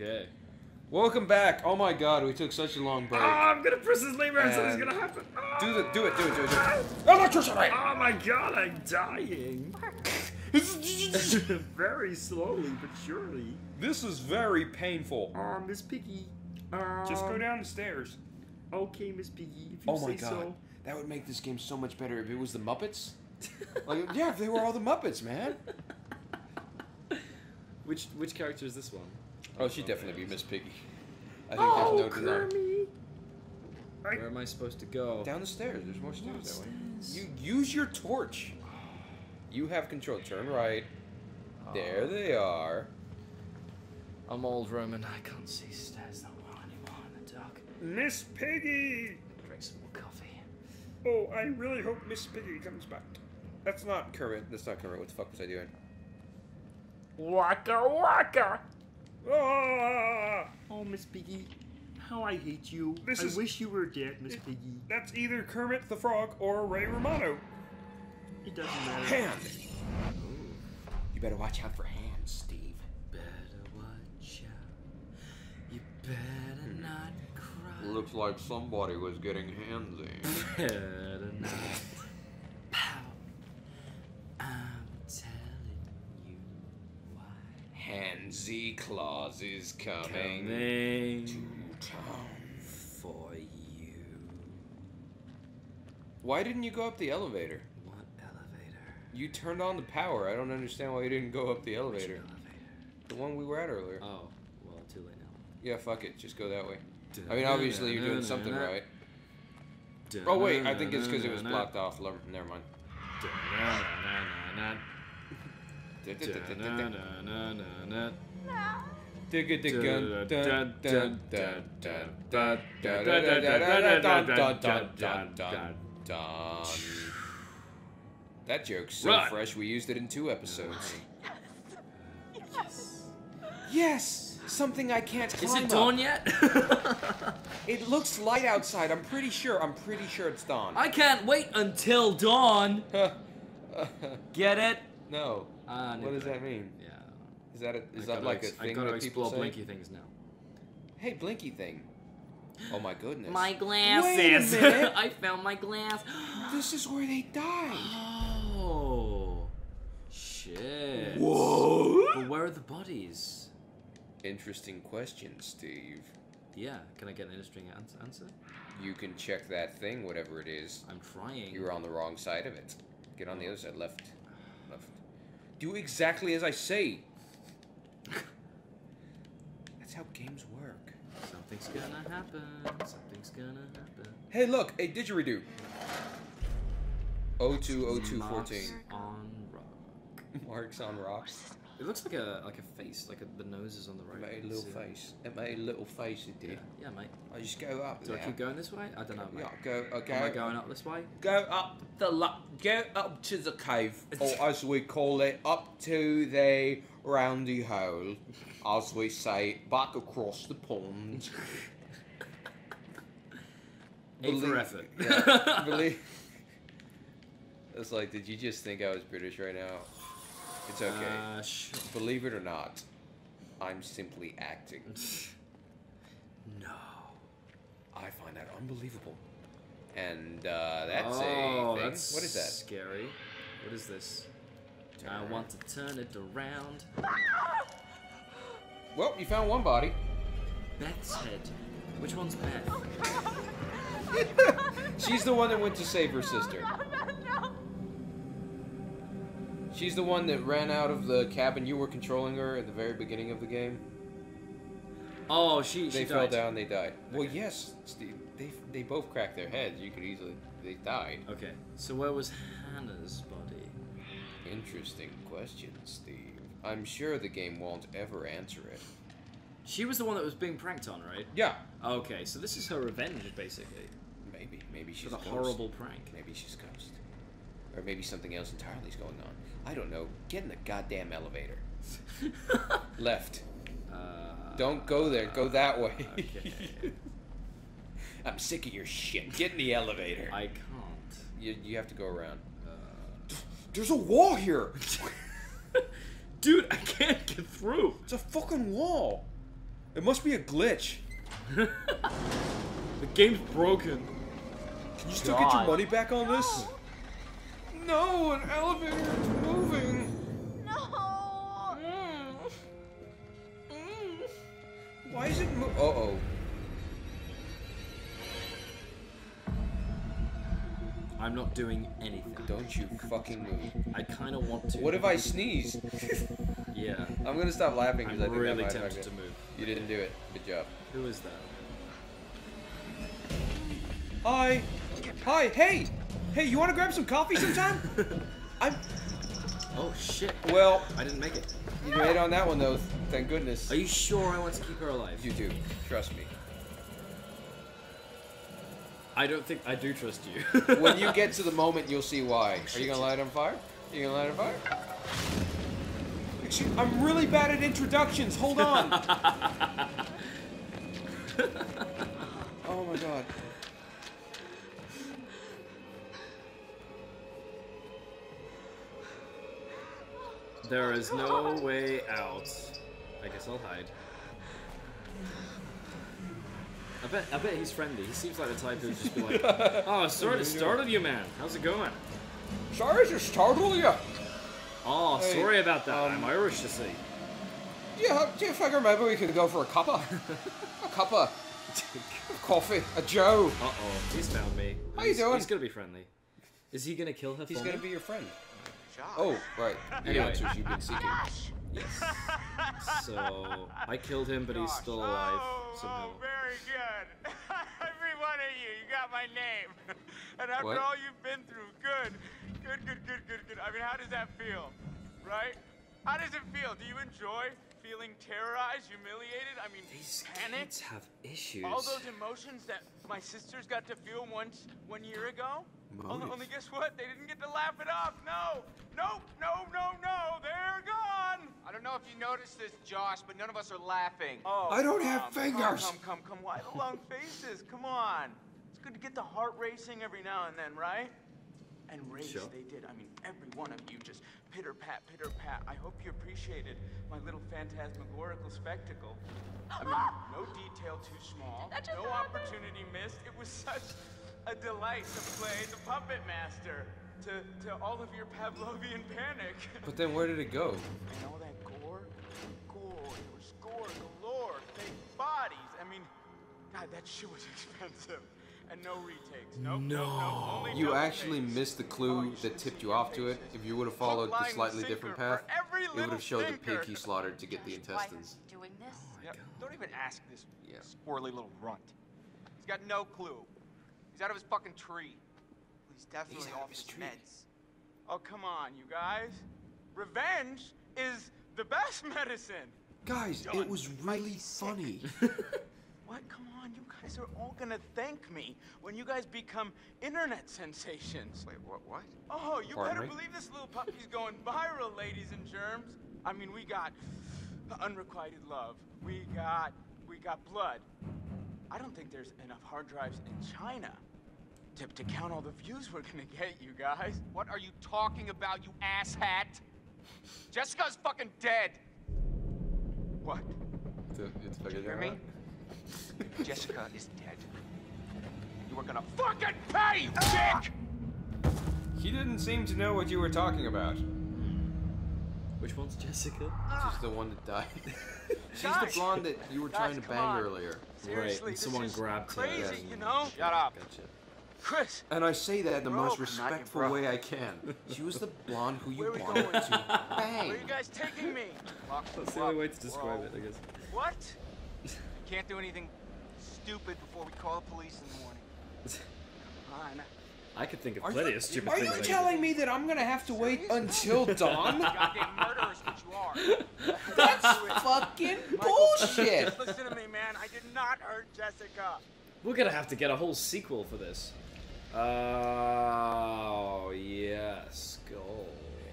Okay. Welcome back. Oh my god, we took such a long break. Oh, I'm gonna press this lever and something's gonna happen. Do the, do it, do it, do it, do Ah! it. Electricity! Oh my god, I'm dying. Very slowly but surely. this is very painful. Oh, Miss Piggy. Um, Just go down the stairs. Okay, Miss Piggy, if you Oh say my god, so. that would make this game so much better if it was the Muppets. Like, yeah, if they were all the Muppets, man. Which which character is this one? Oh, she'd definitely be Miss Piggy. I think Oh, there's no denying. Kermit. Where am I supposed to go? Down the stairs. There's more stairs What that way. stairs? You use your torch. You have control. Turn right. There ah. they are. I'm old Roman. I can't see stairs that well anymore in the dark. Miss Piggy! Drink some more coffee. Oh, I really hope Miss Piggy comes back. That's not Kermit. That's not Kermit. What the fuck was I doing? Waka waka! Ah! Oh, Miss Piggy, how I hate you. This I is- wish you were dead, Miss Piggy. That's either Kermit the Frog or Ray Romano. It doesn't matter. Hand. You better watch out for hands, Steve. Better watch out. You better not cry. Looks like somebody was getting handsy. Better not pout. I'm telling you why. Claus is coming, Coming to town. for you. Why didn't you go up the elevator? What elevator? You turned on the power. I don't understand why you didn't go up the elevator. elevator? The one we were at earlier. Oh, well, too late now. Yeah, fuck it. Just go that way. I mean, obviously you're doing something right. Oh wait, I think it's because it was blocked off. Never mind. That joke's so Run. fresh we used it in two episodes. Yes, Yes! something I can't Is climb it up. dawn yet? It looks light outside. I'm pretty sure. I'm pretty sure it's dawn. I can't wait until dawn. Get it? no. Ah, What does that mean? Yeah. Is that a, is that gotta like a thing I gotta that people explore say? blinky things now. Hey, blinky thing. Oh my goodness. My Wait a minute. I found my glass. This is where they died. Oh. Shit. What? But where are the bodies? Interesting question, Steve. Yeah. Can I get an interesting ans- answer? You can check that thing, whatever it is. I'm trying. You were on the wrong side of it. Get on the oh. other side. Left. Left. Do exactly as I say. That's how games work. Something's gonna happen. Something's gonna happen. Hey, look, a didgeridoo. 020214. Marks on rock. Marks on rocks. It looks like a like a face, like a, the nose is on the It right. made a little face. It made a little face, it Yeah, did. yeah, mate. I just go up Do there. I keep going this way? I don't know, mate. Yeah, go, uh, go, Am I going up this way? go up the go up to the cave, or as we call it, up to the roundy hole, as we say, back across the pond. Aim for Believe- effort. Yeah, believe. It's like, did you just think I was British right now? It's okay. Uh, sh- Believe it or not, I'm simply acting. no. I find that unbelievable. And uh, that's oh, a thing. that's What is that? Scary. What is this? I Turn. want to turn it around. Well, you found one body. Beth's head. Which one's Beth? She's the one that went to save her sister. She's the one that ran out of the cabin. You were controlling her at the very beginning of the game. Oh, she. They she fell died. down. They died. Well, yes, Steve. They they both cracked their heads. You could easily. They died. Okay, so where was Hannah's body? Interesting question, Steve. I'm sure the game won't ever answer it. She was the one that was being pranked on, right? Yeah. Okay, so this is her revenge, basically, Maybe. Maybe she's for the a ghost. horrible prank. Maybe she's ghost. Or maybe something else entirely is going on. I don't know. Get in the goddamn elevator. Left. uh, Don't go there. Go that way. Okay. I'm sick of your shit. Get in the elevator. I can't. You, you have to go around. Uh, There's a wall here. Dude, I can't get through. It's a fucking wall. It must be a glitch. The game's broken. Can you still get your money back on this? No, an elevator is moving. No. Why is it mo- Uh oh. I'm not doing anything. Don't you fucking move. I kind of want to. What if I sneeze? Yeah. I'm gonna stop laughing because I I'm think really that might tempted to move. You didn't do it. Good job. Who is that? Hi. Hi. Hey. Hey, you want to grab some coffee sometime? I'm. Oh shit. Well, I didn't make it. you made it on that one though. Thank goodness. Are you sure I want to keep her alive? You do. Trust me. I don't think I do trust you. When you get to the moment, you'll see why. Oh, Are you gonna light on fire? Are you gonna light on fire? Excuse- I'm really bad at introductions. Hold on. oh my god. There is no way out. I guess I'll hide. I bet I bet he's friendly. He seems like the type who would just be like, "Oh, sorry to startle you, man. How's it going? Sorry to startle you. Oh, Hey, sorry about that. um, I'm Irish, you see." Do you, do you figure maybe we could go for a cuppa? a cuppa of coffee. A Joe. Uh oh, he's found me. How you He's- doing? He's gonna be friendly. Is he gonna kill her He's gonna me? be your friend. Oh, oh, right. The Anyway. answers you've been seeking. Yes. So I killed him, but he's still alive Oh, somehow. oh, very good. Every one of you, you got my name. and after What? all you've been through, good. Good, good, good, good, good. I mean, how does that feel? Right? How does it feel? Do you enjoy feeling terrorized, humiliated? I mean, These kids have issues. All those emotions that my sisters got to feel once one year ago? Only, only guess what? They didn't get to laugh it off. No! Nope! No, no, no! They're gone! I don't know if you noticed this, Josh, but none of us are laughing. Oh, I don't have fingers. Come, come, come, come. Why the long faces? Come on. It's good to get the heart racing every now and then, right? And race, Sure. they did. I mean, every one of you just pitter pat, pitter pat. I hope you appreciated my little phantasmagorical spectacle. I mean, no detail too small, That just no happened. opportunity missed. It was such a delight to play the puppet master to, to all of your Pavlovian panic. But then where did it go? And all that gore, gore, there was gore galore, fake bodies. I mean, God, that shit was expensive. And no retakes. Nope, nope, nope. You double actually takes. missed the Oh, clue you that tipped you off to it. If you would have followed the slightly different path, it would have showed the pig he slaughtered to get the Josh, why intestines. you doing this? Yep. Don't even ask this Yeah. squirrely little runt. He's got no clue. He's out of his fucking tree. He's definitely He's off his his tree. meds. Oh, come on, you guys. Revenge is the best medicine. Guys, Done. it was really funny. What? Come on, you guys are all gonna thank me when you guys become internet sensations. Wait, what? What? Oh, you Pardon better me? believe this little puppy's going viral, ladies and germs. I mean, we got unrequited love. We got, we got blood. I don't think there's enough hard drives in China to, to count all the views we're gonna get, you guys. What are you talking about, you asshat? Jessica's fucking dead. What? Did you hear me? Jessica is dead. You are gonna fucking pay, you dick! He didn't seem to know what you were talking about. Which one's Jessica? Ah. She's the one that died. She's the blonde that you were trying Guys, to bang on. earlier. Seriously, and someone is grabbed her crazy, you know? Shut up. Gotcha. Chris, And I say that in the Bro, most respectful way I can. She was the blonde who you Where we wanted going? to where are you guys taking me? Lock That's the only way to describe bro. it, I guess. What? Can't do anything stupid before we call the police in the morning. Come on. I could think of Are plenty you, of stupid are things. you I could telling me that I'm gonna have to wait until dawn? Goddamn murderers, what you are. That's fucking bullshit. Listen to me, man. I did not hurt Jessica. We're gonna have to get a whole sequel for this. Oh yes, go.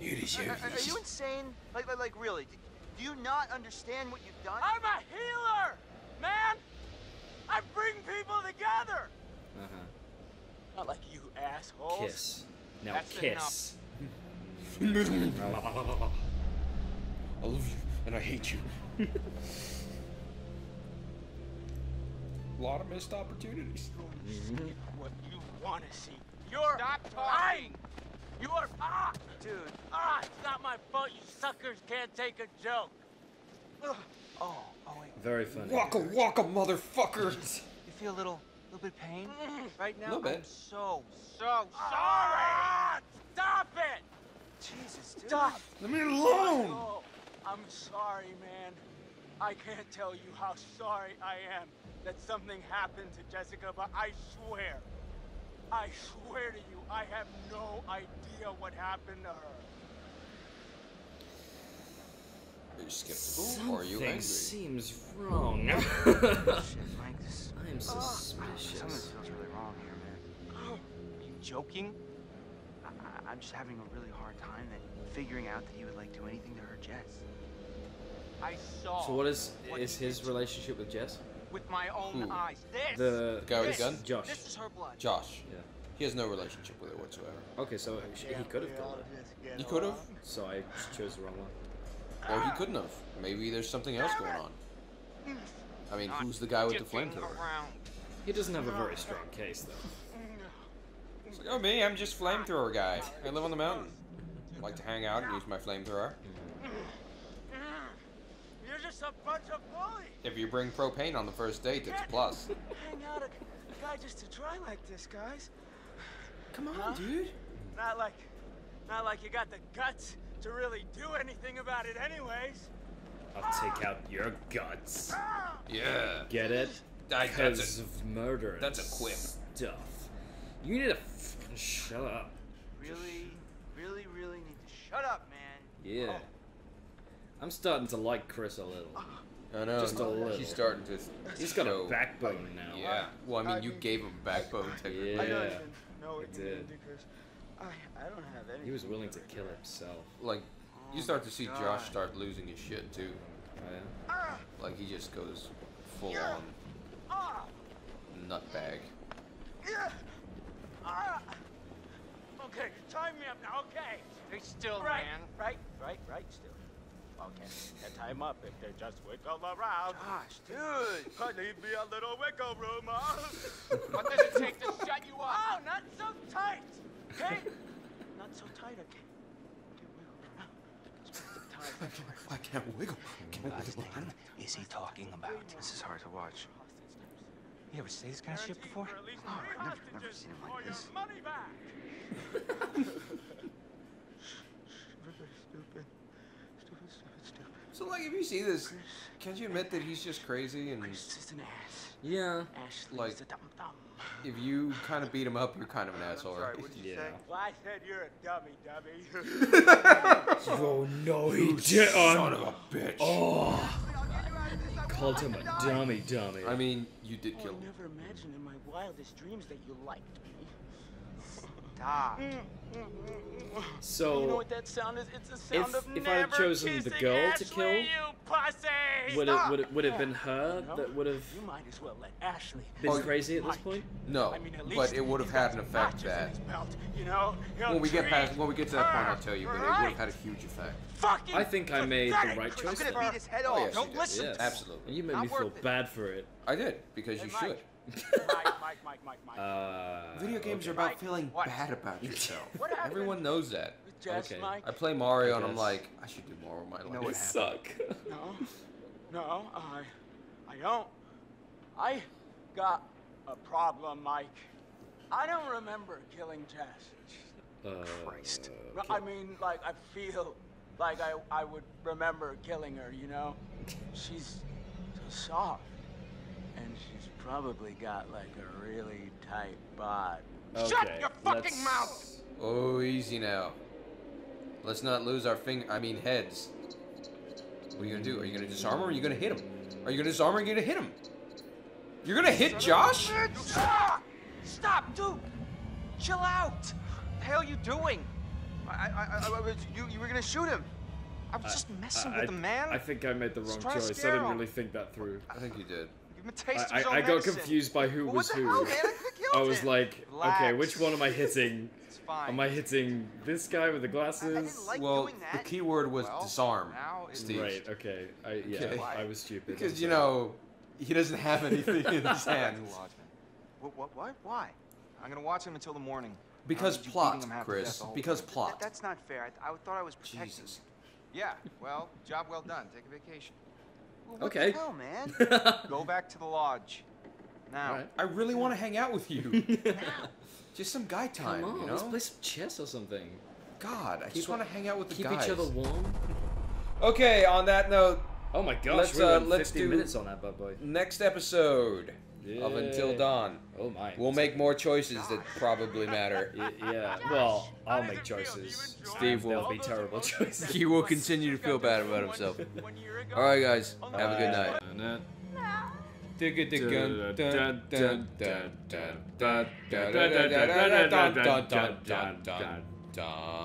It is Are, are- are you insane? Like, like, like, really? Do- Do you not understand what you've done? I'm a healer, man. I bring people together. Uh huh. Not like you assholes. Kiss. Now That's kiss. I love you, and I hate you. A lot of missed opportunities. what you want to see. You're Stop lying. You are ah, Dude. ah. It's not my fault. You suckers can't take a joke. Oh, oh wait. Very funny. Waka waka, motherfuckers! You feel a little, little bit of pain right now? Little bit. I'm so, so sorry. Ah, stop it! Jesus, dude. Stop. Leave me alone! Oh, I'm sorry, man. I can't tell you how sorry I am that something happened to Jessica, but I swear, I swear to you, I have no idea what happened to her. Are you skeptical or are you Something angry? seems wrong. Shit, Mike, this, I am something suspicious. feels really wrong here, man. Are you joking? I, I, I'm just having a really hard time that figuring out that you would like do anything to hurt Jess. I saw. So what is what is his relationship with Jess? with my own Who? eyes? This. The The guy with this, the gun? Josh. This is her blood. Josh. Yeah. He has no relationship with her whatsoever. Okay, so he could have killed her. He could have, So I chose the wrong one. Or he couldn't have. Maybe there's something else going on. I mean, who's the guy with the flamethrower? He doesn't have a very strong case, though. It's like, oh, me, I'm just flamethrower guy. I live on the mountain. I Like to hang out and use my flamethrower. You're just a bunch of bullies. If you bring propane on the first date, it's a plus. Hang out a, a guy just to try like this, guys. Come on, Huh? dude. Not like, not like you got the guts to really do anything about it, anyways. I'll take out your guts. Yeah. Get it? I- Because that's a- of murder. that's a quip. Stuff. You need to fucking shut up. Really, really, really need to shut up, man. Yeah. I'm starting to like Chris a little. I know. Just a little. He's starting to. He's got show- a backbone now. Yeah. Well, I mean, you gave him backbone technically. Yeah. I don't even know what it you mean did. Because I, I don't have any. He was willing to kill himself. Like, you Oh start to see God. Josh start losing his shit too. Oh, yeah? Ah, Like he just goes full Yeah. on nutbag. yeah, ah. Okay, time me up now. Okay. Stay still, right, man. right, right, right. Still. Okay. Can tie 'em up if they just wiggle around. Gosh, dude. I need me a little wiggle room, huh? What does it take to shut you up? Oh, not so tight. Okay? not so tight, okay? Okay, wiggle around. Just put the time. I can't wiggle. Can't wiggle. is he talking about? This is hard to watch. You ever see this kind of shit before? For at least Oh, three I've never, never seen him like this. money back. stupid. Stupid, stupid, stupid. So like, if you see this, can't you admit that he's just crazy and Chris is an ass. Yeah. Ashley's Like- a dum dum. if you kind of beat him up, you're kind of an asshole, right? Yeah. Well, I said you're a dummy, dummy. Oh no, he did. Son of a bitch. Oh. Called him a dummy, dummy. I mean, you did oh, kill him. I never imagined in my wildest dreams that you liked me. Stop. so. you know what that sound is? It's a sound If- of if I had chosen the kissing girl to kill, you would it would it would have been Yeah. her No, that would have You might as well let Ashley. been Oh, crazy at this point? No, I mean, at but it would have had an effect notches that belt, you know. When we get treat past when we get to that point, I'll tell you. But it would have had a huge effect. Fucking I think I made the right choice I'm gonna there. beat his head Oh, off. yes, Don't did. listen. Yes. Absolutely. And you made Not me feel it. bad for it. I did because you should. Mike. Mike, Mike, Mike, Mike, Mike. Uh, Video games okay. are about Mike, feeling what? bad about yourself. What happened? Everyone knows that. With Jess, Okay. Mike? I play Mario I and I'm like, I should do more with my life. know You what suck. No, no, I, I don't. I got a problem, Mike. I don't remember killing Jess. Uh, Christ. No, I mean, like, I feel like I, I would remember killing her, you know? She's so soft. And she's probably got, like, a really tight bod. Okay, Shut your fucking let's- mouth! Oh, easy now. Let's not lose our finger. I mean, heads. What are you gonna do? Are you gonna disarm him or are you gonna hit him? Are you gonna disarm him or are you gonna hit him? You're gonna hit Josh? Stop! Stop, dude! Chill out! What The hell are you doing? I, I, I, I you, you were gonna shoot him. I was just messing I, with the man. I think I made the wrong choice. I didn't him. really think that through. I think you did. Give taste I, I, I got confused by who Well, was who. hell. I I was him. like, Relax. okay, which one am I hitting? It's fine. Am I hitting this guy with the I glasses? didn't like Well, doing the that. key word was Well, disarm, Steve. Right. Okay. I yeah. Okay. I was stupid. Because you know, he doesn't have anything in his hand. What? What? What? Why? I'm gonna watch him until the morning. Because I don't need you plot, beating him half to Chris. death the whole Because time. plot. That, that's not fair. I, I thought I was protecting. Jesus. Yeah, well, job well done. Take a vacation. Well, what Okay. The hell, man. Go back to the lodge. Now. Alright. I really want to hang out with you. Just some guy time, Come on, you let's play some chess or something. God, I Keep just want to hang out with the Keep guys. each other warm. Okay, on that note, Oh my gosh, Let's, we uh, went let's 15 do- minutes on that bad boy. next episode of Until Dawn. Oh my. We'll make more choices that probably matter. Y- yeah, well, I'll make does it feel? Do you choices. Steve will. They'll be terrible choices. He will continue to feel bad about himself. One year ago? All right, guys. Have a good night. night. Dun.